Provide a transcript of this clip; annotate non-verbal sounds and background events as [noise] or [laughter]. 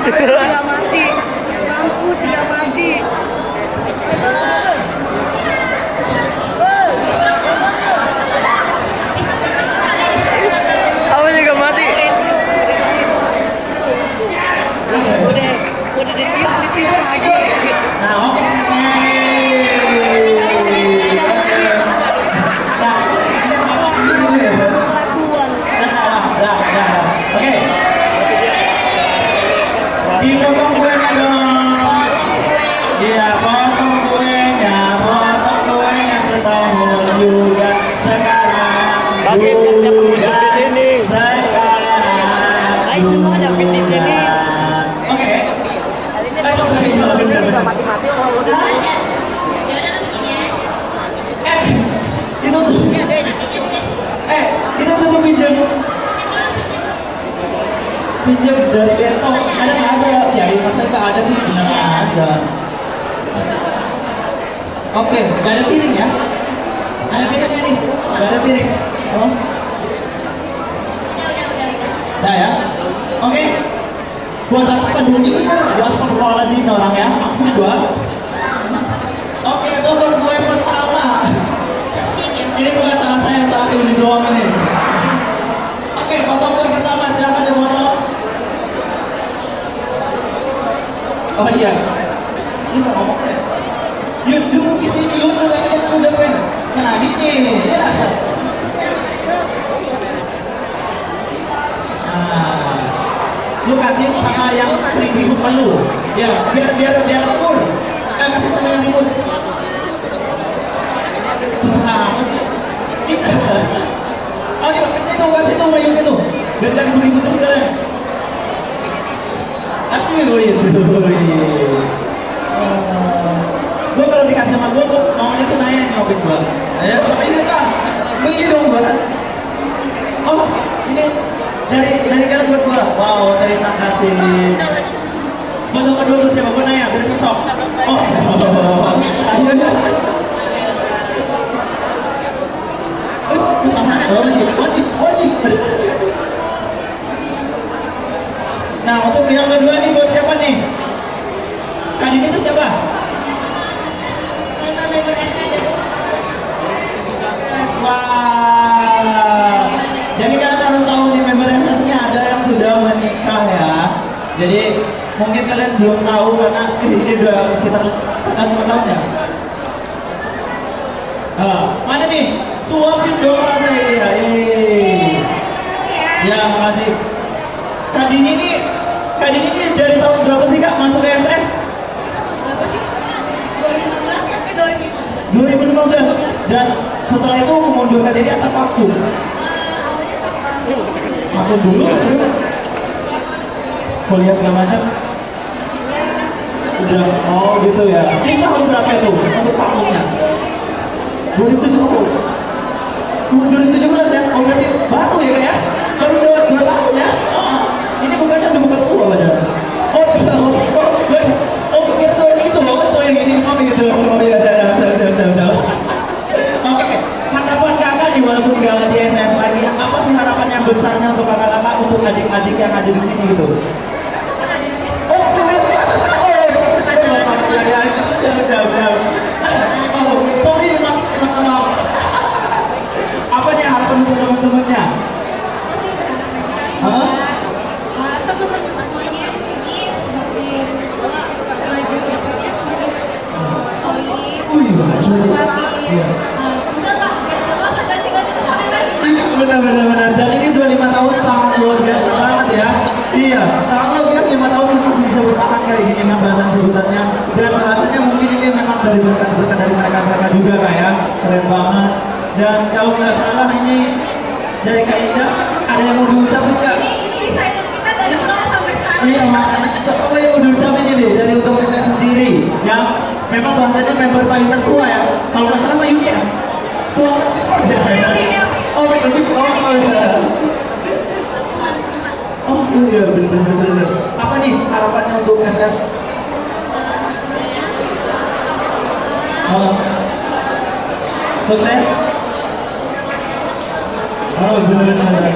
Tidak mati. Lampu tidak mati. Apa juga mati? Udah, udah ditiup, ditiup lagi. Nah, oke. Nah, ini apa sih ini? Kelakuan. Nah, nah, nah, nah, nah. Oke. Dipotong kuenya dong. Iya, potong kuenya, potong kuenya setahun juga sekarang. Bagi kita juga di sini. Sekarang. Hai, semua dapat di sini. Oke. Kali ini bener. mati-mati orang udah. Eh, itu tuh. Eh, itu tuh tuh pinjam. Pinjam dari Bento. Ada nggak ada? Ya, ya masa nggak ada sih? Nggak ada. Oke, nggak ada piring ya? Ada piringnya nih? Nggak ada piring. Oh. Nah ya. Oke. Buat apa dulu ini kan gua astagfirullahaladzim nih orang ya. Ampun gua. Oke, babak gue pertama. Ini bukan salah saya, salah ini doang ini. Oke, potong gue pertama, silakan dipotong. Oh iya, ini mau ngomong ya? Yuk, yuk di sini, yuk udah lihat udah pen. Nah, gini, ya. Nah, lu kasih sama yang sering ribut sama lu. Ya, biar biar biar pun. Eh, kasih sama yang ribut. Susah apa sih? [laughs] Oh, iya, kasih itu, kasih itu, Bayu gitu. Biar gak ribut-ribut terus kalian. Tapi lu ya, Gue kalau dikasih sama gue, gue maunya tuh nanya nyopin gue. Ya, ini kan, ini dong gue. Oh, ini dari dari kalian buat gue. Wow, terima kasih. Foto kedua siapa? Gue nanya, biar cocok. Oh, ayo [laughs] [laughs] ya. Eh, sama, wajib, wajib, wajib. Nah, untuk yang kedua nih buat siapa nih? Kali ini tuh siapa? Yes, Wah. Jadi kalian harus tahu nih member SS ini ada yang sudah menikah ya. Jadi mungkin kalian belum tahu karena eh, ini udah sekitar empat lima tahun ya. Ah, mana nih? Suapin dong lah saya. Ya, eh. ya makasih. Kak Dini ini, Kak Dini ini dari tahun berapa sih kak masuk ke SS? 2015 dan setelah itu mengundurkan diri atau vakum? Vakum dulu terus kuliah segala macam. Udah, oh gitu ya. Ini tahun berapa itu untuk vakumnya? 2017. 2017 ya? Oh berarti baru ya kak ya? Baru dua, dua tahun ya? Oh, ini bukannya udah bukan tua aja. Oh, oh, oh, oh, pikir tuh yang itu, oh, tuh yang ini, oh gitu. Oh iya, iya, siap, siap, siap, siap. Oke, harapan kakak nih walaupun gak di SS lagi, apa sih harapan yang besarnya untuk kakak-kakak untuk adik-adik yang ada di sini gitu? Benar benar benar. Dan ini 25 tahun sangat luar biasa banget ya. Iya sangat luar biasa 5 tahun masih bisa bertahan kayak gini kan bahasa sebutannya. Dan bahasanya mungkin ini memang dari berkat berkat dari mereka mereka juga kak ya. Keren banget. Dan kalau nggak salah ini dari kak Ida ada yang mau diucapin nggak Iya, makanya apa yang udah ucapin ini dari untuk saya sendiri yang memang bahasanya member paling tertua ya. Kalau nggak salah Yuni ya. Tua ya. Oh, Mbak Yuni. Oh, oh iya. Oh iya, bener bener. Apa nih harapannya untuk SS? Oh. Sukses. Oh bener bener